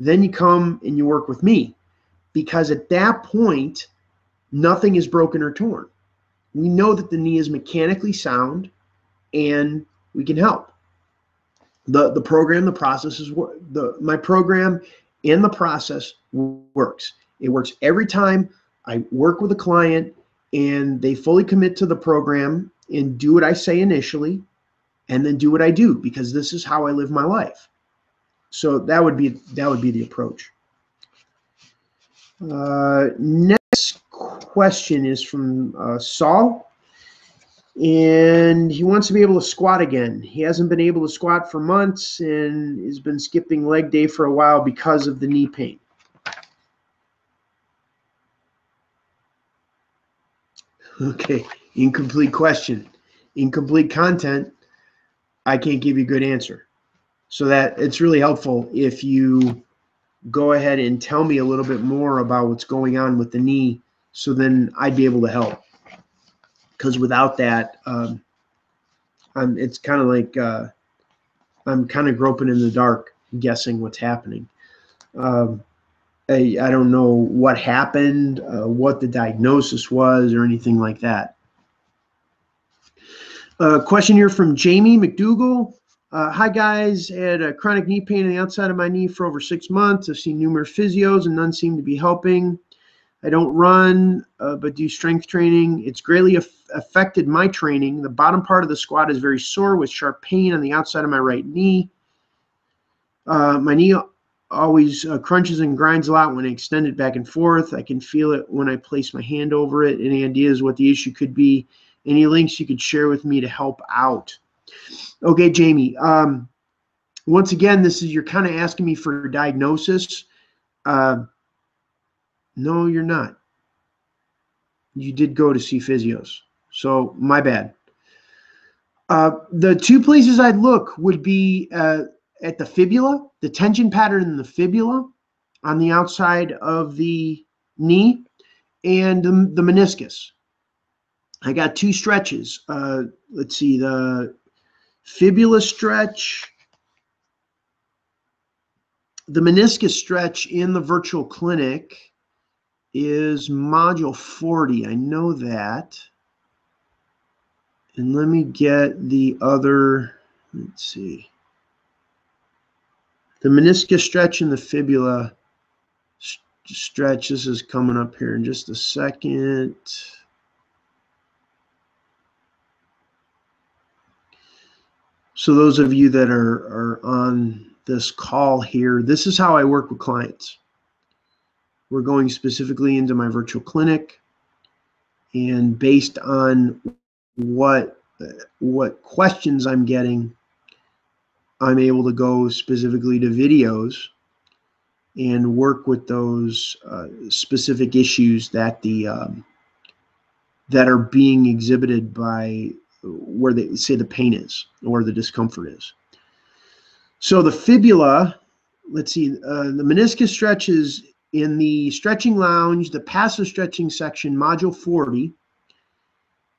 Then you come and you work with me because at that point, nothing is broken or torn. We know that the knee is mechanically sound and we can help. The, the program, the process is the my program and the process works. It works every time I work with a client and they fully commit to the program and do what I say initially and then do what I do because this is how I live my life. So that would be that would be the approach. Uh, next question is from uh, Saul, and he wants to be able to squat again. He hasn't been able to squat for months and has been skipping leg day for a while because of the knee pain. Okay, incomplete question, incomplete content. I can't give you a good answer. So that it's really helpful if you go ahead and tell me a little bit more about what's going on with the knee so then I'd be able to help. Because without that, um, I'm, it's kind of like uh, I'm kind of groping in the dark, guessing what's happening. Um, I, I don't know what happened, uh, what the diagnosis was, or anything like that. Uh, question here from Jamie McDougall. Uh, hi guys, I had a chronic knee pain on the outside of my knee for over six months. I've seen numerous physios and none seem to be helping. I don't run, uh, but do strength training. It's greatly af- affected my training. The bottom part of the squat is very sore with sharp pain on the outside of my right knee. Uh, my knee always uh, crunches and grinds a lot when I extend it back and forth. I can feel it when I place my hand over it. Any ideas what the issue could be? Any links you could share with me to help out? Okay, Jamie. Um, once again, this is you're kind of asking me for a diagnosis. Uh, no, you're not. You did go to see physios, so my bad. Uh, the two places I'd look would be uh, at the fibula, the tension pattern in the fibula on the outside of the knee, and the, the meniscus. I got two stretches. Uh, let's see, the fibula stretch, the meniscus stretch in the virtual clinic is module 40. I know that. And let me get the other, let's see. The meniscus stretch and the fibula stretch, this is coming up here in just a second. So those of you that are, are on this call here, this is how I work with clients. We're going specifically into my virtual clinic and based on what what questions I'm getting, I'm able to go specifically to videos and work with those uh, specific issues that the um, that are being exhibited by where they say the pain is or the discomfort is. So the fibula, let's see, uh, the meniscus stretches in the stretching lounge, the passive stretching section, module 40.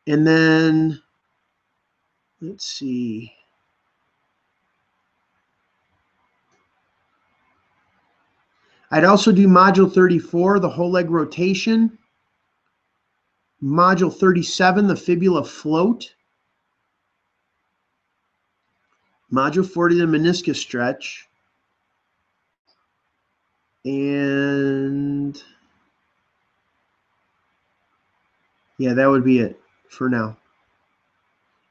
And then, let's see. I'd also do module 34, the whole leg rotation. Module 37, the fibula float. Module 40, the meniscus stretch. And yeah, that would be it for now.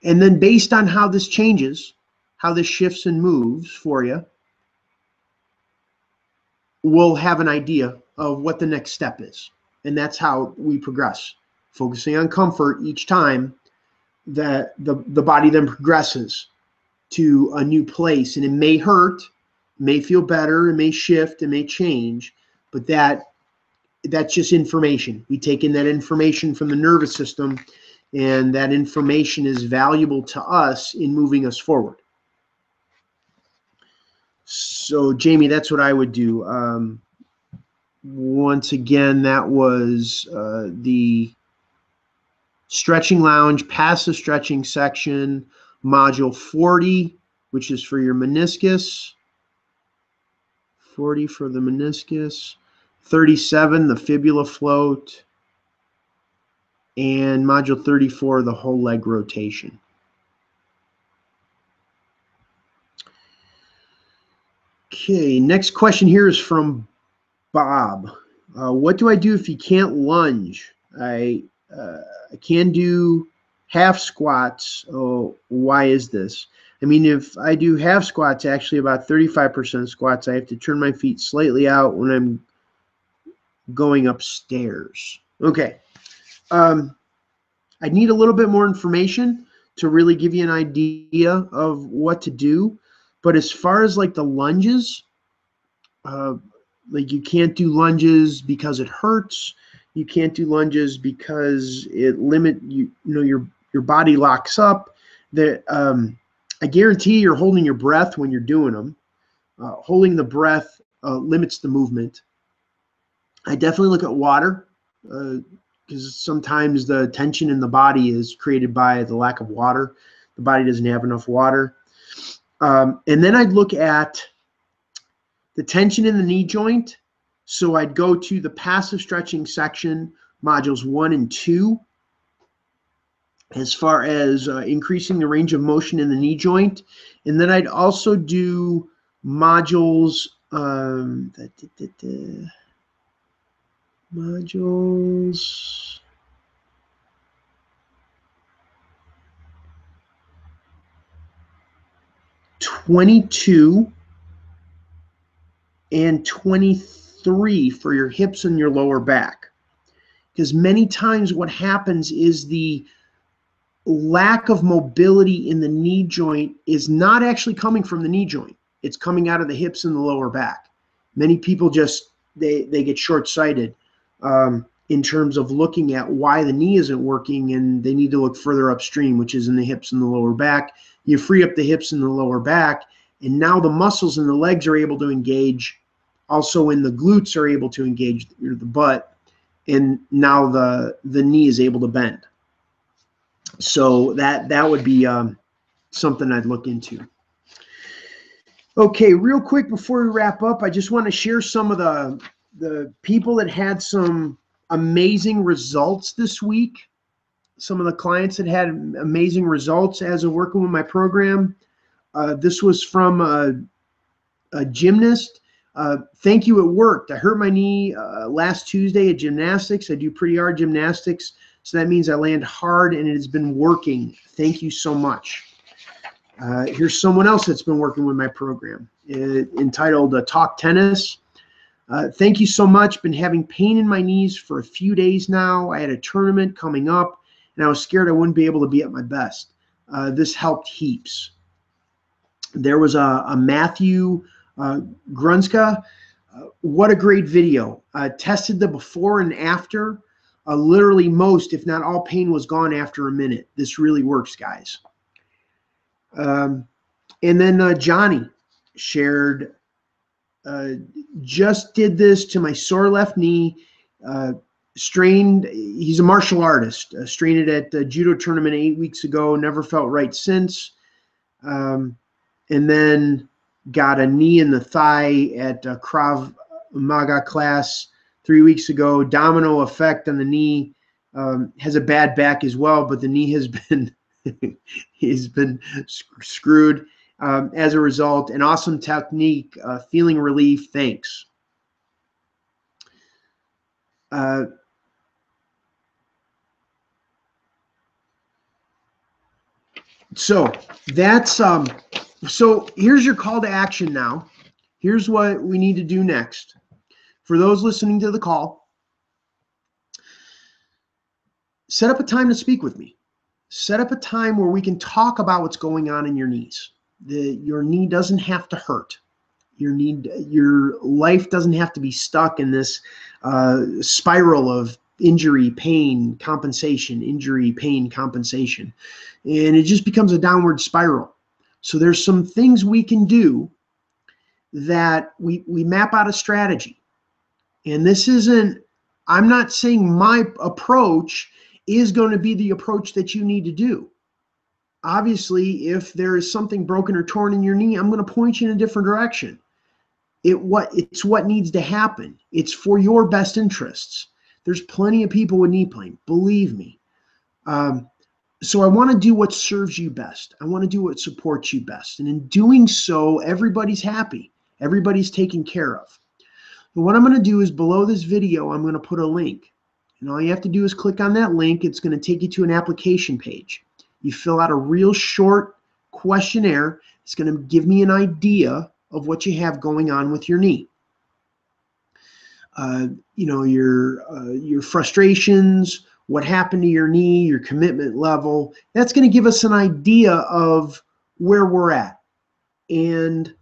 And then based on how this changes, how this shifts and moves for you, we'll have an idea of what the next step is. And that's how we progress, focusing on comfort each time that the, the body then progresses to a new place and it may hurt, may feel better, it may shift, it may change, but that that's just information. We take in that information from the nervous system and that information is valuable to us in moving us forward. So Jamie, that's what I would do. Um, once again, that was uh, the stretching lounge, passive stretching section, module 40, which is for your meniscus. 40 for the meniscus. 37, the fibula float. And module 34, the whole leg rotation. Okay, next question here is from Bob. Uh, what do I do if you can't lunge? I, uh, I can do half squats. Oh, why is this? I mean, if I do half squats, actually about 35% squats, I have to turn my feet slightly out when I'm going upstairs. Okay. Um, I need a little bit more information to really give you an idea of what to do. But as far as like the lunges, uh, like you can't do lunges because it hurts. You can't do lunges because it limit you. You know your your body locks up. That um, I guarantee you're holding your breath when you're doing them. Uh, holding the breath uh, limits the movement. I definitely look at water because uh, sometimes the tension in the body is created by the lack of water. The body doesn't have enough water. Um, and then I'd look at the tension in the knee joint. So I'd go to the passive stretching section, modules one and two, as far as uh, increasing the range of motion in the knee joint. And then I'd also do modules, um, da, da, da, modules. 22 and 23 for your hips and your lower back. Because many times what happens is the lack of mobility in the knee joint is not actually coming from the knee joint. It's coming out of the hips and the lower back. Many people just they they get short-sighted um, in terms of looking at why the knee isn't working, and they need to look further upstream, which is in the hips and the lower back you free up the hips and the lower back, and now the muscles in the legs are able to engage. Also, when the glutes are able to engage the butt, and now the the knee is able to bend. So that that would be um, something I'd look into. Okay, real quick before we wrap up, I just want to share some of the the people that had some amazing results this week some of the clients that had amazing results as of working with my program. Uh, this was from a, a gymnast. Uh, thank you, it worked. I hurt my knee uh, last Tuesday at gymnastics. I do pretty hard gymnastics, so that means I land hard and it has been working. Thank you so much. Uh, here's someone else that's been working with my program uh, entitled uh, Talk Tennis. thank you so much. Been having pain in my knees for a few days now. I had a tournament coming up and I was scared I wouldn't be able to be at my best. Uh, this helped heaps. There was a, a Matthew uh, Grunska. Uh, what a great video. tested the before and after. Uh, literally most, if not all pain was gone after a minute. This really works, guys. Um, and then uh, Johnny shared, uh, just did this to my sore left knee. Uh, strained he's a martial artist uh, strained it at the judo tournament eight weeks ago never felt right since um, and then got a knee in the thigh at a krav maga class three weeks ago. Domino effect on the knee um, has a bad back as well but the knee has been he's been screwed um, as a result. An awesome technique uh, feeling relief thanks. Uh, so that's um so here's your call to action now. Here's what we need to do next for those listening to the call set up a time to speak with me set up a time where we can talk about what's going on in your knees. The, your knee doesn't have to hurt. Your knee, your life doesn't have to be stuck in this uh, spiral of injury, pain, compensation, injury, pain, compensation. And it just becomes a downward spiral. So there's some things we can do that we, we map out a strategy. And this isn't, I'm not saying my approach is going to be the approach that you need to do. Obviously, if there is something broken or torn in your knee, I'm going to point you in a different direction. It what it's what needs to happen. It's for your best interests. There's plenty of people with knee pain, believe me. Um, so I want to do what serves you best. I want to do what supports you best. And in doing so, everybody's happy. Everybody's taken care of. And what I'm going to do is below this video, I'm going to put a link. And all you have to do is click on that link. It's going to take you to an application page. You fill out a real short questionnaire. It's going to give me an idea of what you have going on with your knee. Uh, you know, your, uh, your frustrations, what happened to your knee, your commitment level. That's going to give us an idea of where we're at. And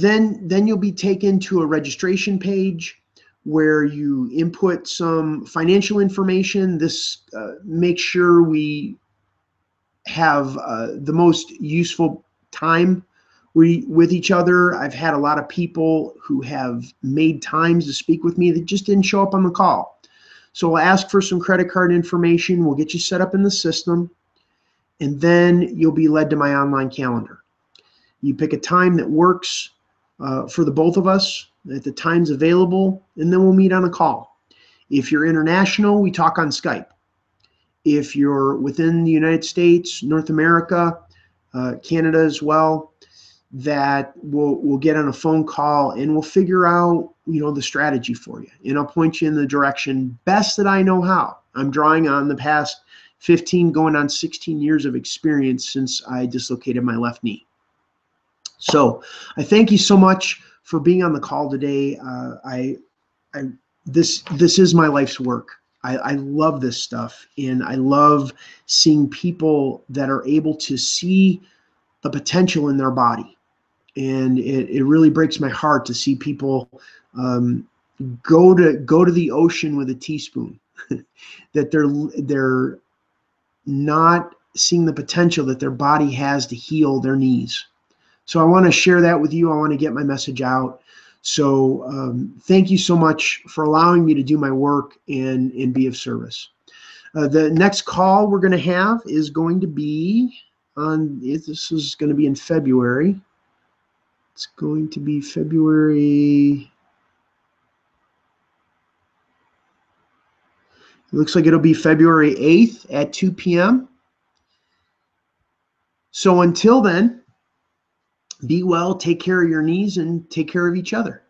then, then you'll be taken to a registration page where you input some financial information. This uh, makes sure we have uh, the most useful time we with each other. I've had a lot of people who have made times to speak with me that just didn't show up on the call. So we'll ask for some credit card information. We'll get you set up in the system, and then you'll be led to my online calendar. You pick a time that works uh, for the both of us at the times available, and then we'll meet on a call. If you're international, we talk on Skype. If you're within the United States, North America, uh, Canada as well, that we'll we'll get on a phone call and we'll figure out you know the strategy for you and I'll point you in the direction best that I know how. I'm drawing on the past 15 going on 16 years of experience since I dislocated my left knee. So I thank you so much for being on the call today. Uh, I, I, this, this is my life's work. I, I love this stuff, and I love seeing people that are able to see the potential in their body. And it, it really breaks my heart to see people um, go to go to the ocean with a teaspoon. that they're they're not seeing the potential that their body has to heal their knees. So I want to share that with you. I want to get my message out. So um, thank you so much for allowing me to do my work and, and be of service. Uh, the next call we're going to have is going to be on, this is going to be in February. It's going to be February. It looks like it'll be February 8th at 2 p.m. So until then, be well, take care of your knees, and take care of each other.